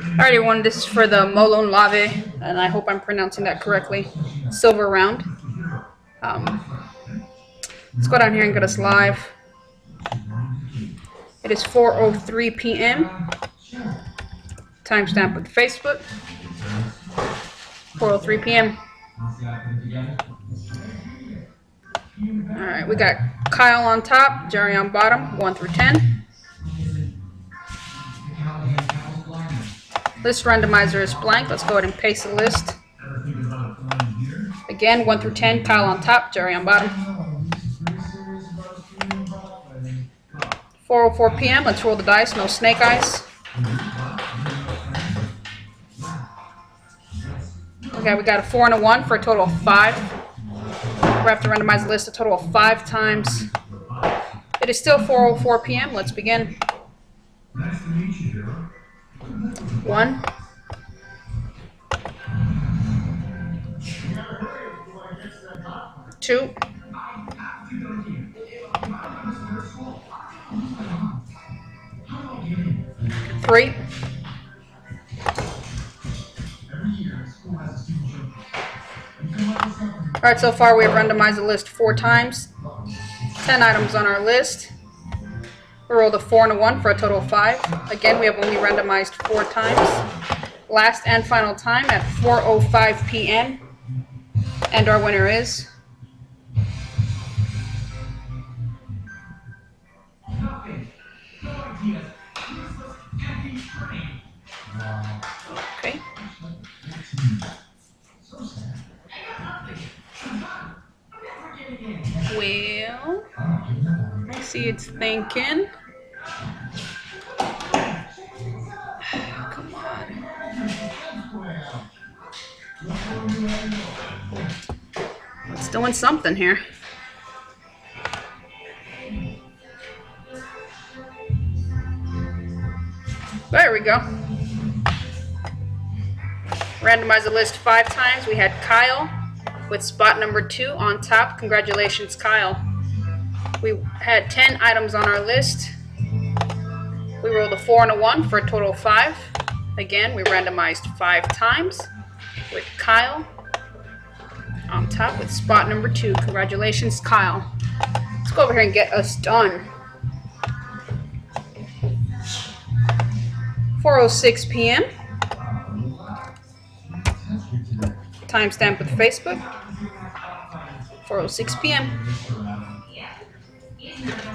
Alright everyone, this is for the Molon Lave, and I hope I'm pronouncing that correctly. Silver round. Um, let's go down here and get us live. It is 4.03 p.m. Timestamp with Facebook. 4.03 p.m. Alright, we got Kyle on top, Jerry on bottom, 1 through 10. List randomizer is blank. Let's go ahead and paste the list. Again, 1 through 10, Kyle on top, Jerry on bottom. 4.04 p.m., let's roll the dice, no snake eyes. Okay, we got a 4 and a 1 for a total of 5. We have to randomize the list a total of 5 times. It is still 4.04 p.m., let's begin. One. Two. Three. Alright, so far we have randomized the list four times. Ten items on our list. We rolled a 4 and a 1 for a total of 5. Again, we have only randomized 4 times. Last and final time at 4.05 p.m. And our winner is... Okay. Well, see it's thinking. Come on. It's doing something here. There we go. Randomize the list five times. We had Kyle with spot number two on top. Congratulations, Kyle. We had 10 items on our list. We rolled a 4 and a 1 for a total of 5. Again, we randomized 5 times with Kyle on top with spot number 2. Congratulations, Kyle. Let's go over here and get us done. 4.06 p.m. Timestamp with Facebook. 4.06 p.m. Thank you.